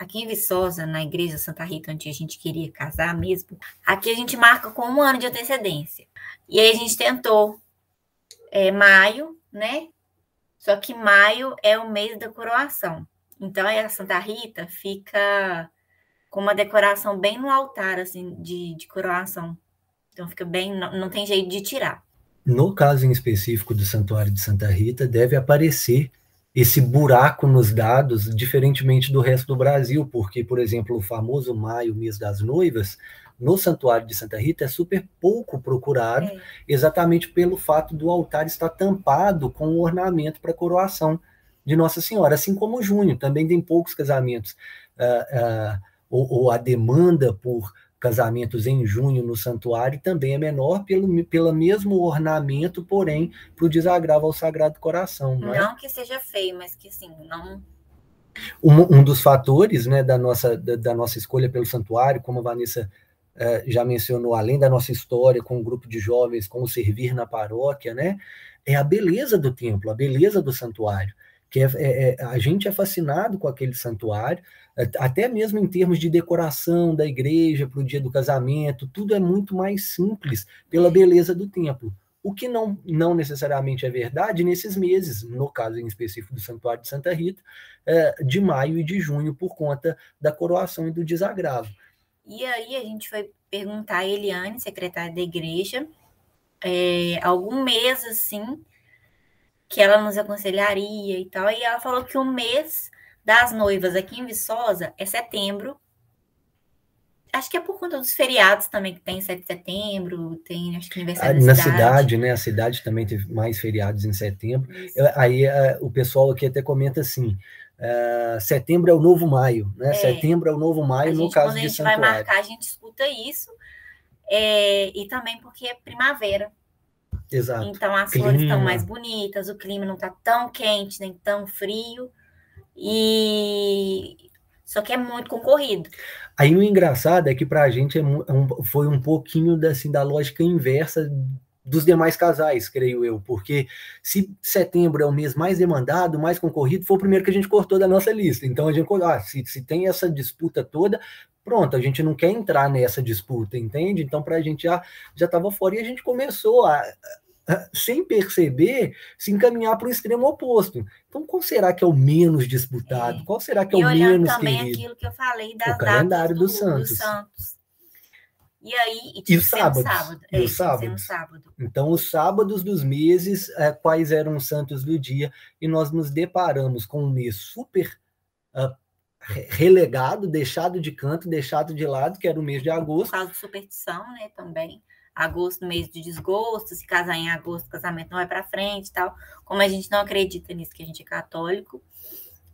aqui em Viçosa, na igreja Santa Rita, onde a gente queria casar mesmo, aqui a gente marca com um ano de antecedência. E aí a gente tentou é, maio, né? Só que maio é o mês da coroação. Então a Santa Rita fica com uma decoração bem no altar, assim, de, de coroação. Então fica bem, não, não tem jeito de tirar. No caso em específico do Santuário de Santa Rita, deve aparecer esse buraco nos dados, diferentemente do resto do Brasil, porque, por exemplo, o famoso maio, mês das noivas, no Santuário de Santa Rita é super pouco procurado, é. exatamente pelo fato do altar estar tampado com o ornamento para coroação de Nossa Senhora, assim como junho, também tem poucos casamentos, uh, uh, ou, ou, a demanda por casamentos em junho no santuário também é menor pelo, pelo mesmo ornamento, porém, para o desagravo ao Sagrado Coração. Não, é? não que seja feio, mas que assim, não. Um, um dos fatores né, da, nossa, da, da, nossa escolha pelo santuário, como a Vanessa eh, já mencionou, além da nossa história com o um grupo de jovens, com o servir na paróquia, né, é a beleza do templo, a beleza do santuário que é, é, é, a gente é fascinado com aquele santuário, é, até mesmo em termos de decoração da igreja para o dia do casamento, tudo é muito mais simples pela beleza do templo. O que não, não necessariamente é verdade nesses meses, no caso em específico do Santuário de Santa Rita, é, de maio e de junho, por conta da coroação e do desagravo. E aí a gente foi perguntar a Eliane, secretária da igreja, é, algum mês assim, que ela nos aconselharia e tal. E ela falou que o mês das noivas aqui em Viçosa é setembro. Acho que é por conta dos feriados também, que tem 7 de setembro, tem acho que aniversário Na cidade. cidade. né? A cidade também teve mais feriados em setembro. Eu, aí uh, o pessoal aqui até comenta assim: uh, setembro é o novo maio, né? É. Setembro é o novo maio, gente, no caso de Santuário. Quando a gente vai marcar, a gente escuta isso. É, e também porque é primavera. Exato. Então as clima. flores estão mais bonitas, o clima não está tão quente nem tão frio. E só que é muito concorrido. Aí o engraçado é que para a gente é, é um, foi um pouquinho assim, da lógica inversa dos demais casais, creio eu, porque se setembro é o mês mais demandado, mais concorrido, foi o primeiro que a gente cortou da nossa lista. Então a gente, ah, se, se tem essa disputa toda, pronto, a gente não quer entrar nessa disputa, entende? Então para a gente já já estava fora e a gente começou a, sem perceber, se encaminhar para o extremo oposto. Então, qual será que é o menos disputado? É. Qual será que é e o menos também querido? aquilo que eu falei das o calendário do, dos Santos. Santos. E aí, e, e o sábado. sábado. E é, o sábado. sábado. Então, os sábados dos meses, é, quais eram os santos do dia, e nós nos deparamos com um mês super uh, relegado, deixado de canto, deixado de lado, que era o mês de agosto. Por causa de superstição, né, também agosto, mês de desgosto, se casar em agosto, casamento não vai para frente e tal. Como a gente não acredita nisso, que a gente é católico,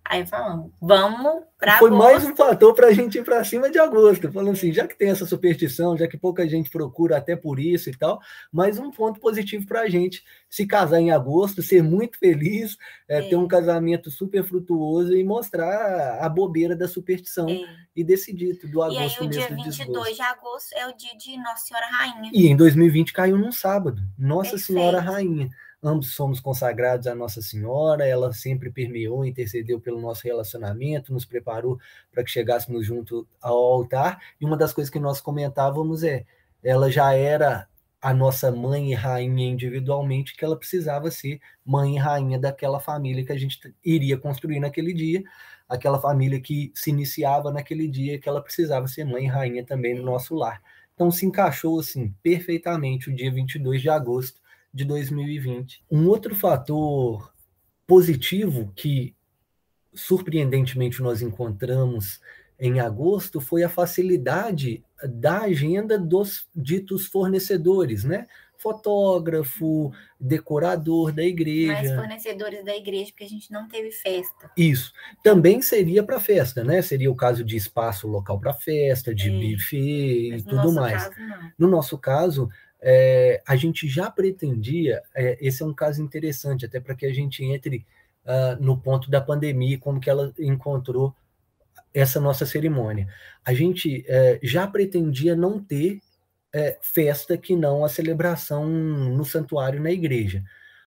Aí falando, vamos para Foi mais um fator para a gente ir para cima de agosto, falando assim, já que tem essa superstição, já que pouca gente procura até por isso e tal, mais um ponto positivo para a gente se casar em agosto, ser muito feliz, é, é. ter um casamento super frutuoso e mostrar a bobeira da superstição é. e desse dito do agosto. E aí o dia 22 de agosto é o dia de Nossa Senhora Rainha. E em 2020 caiu num sábado, Nossa Perfeito. Senhora Rainha ambos somos consagrados a Nossa Senhora, ela sempre permeou, intercedeu pelo nosso relacionamento, nos preparou para que chegássemos junto ao altar. E uma das coisas que nós comentávamos é, ela já era a nossa mãe e rainha individualmente, que ela precisava ser mãe e rainha daquela família que a gente iria construir naquele dia, aquela família que se iniciava naquele dia, que ela precisava ser mãe e rainha também no nosso lar. Então se encaixou assim perfeitamente o dia 22 de agosto de 2020. Um outro fator positivo que surpreendentemente nós encontramos em agosto foi a facilidade da agenda dos ditos fornecedores, né? Fotógrafo, decorador da igreja. Mais fornecedores da igreja, porque a gente não teve festa. Isso. Também seria para festa, né? Seria o caso de espaço local para festa, de é. buffet Mas e tudo mais. Caso, no nosso caso, é, a gente já pretendia, é, esse é um caso interessante, até para que a gente entre uh, no ponto da pandemia, como que ela encontrou essa nossa cerimônia. A gente é, já pretendia não ter é, festa que não a celebração no santuário na igreja.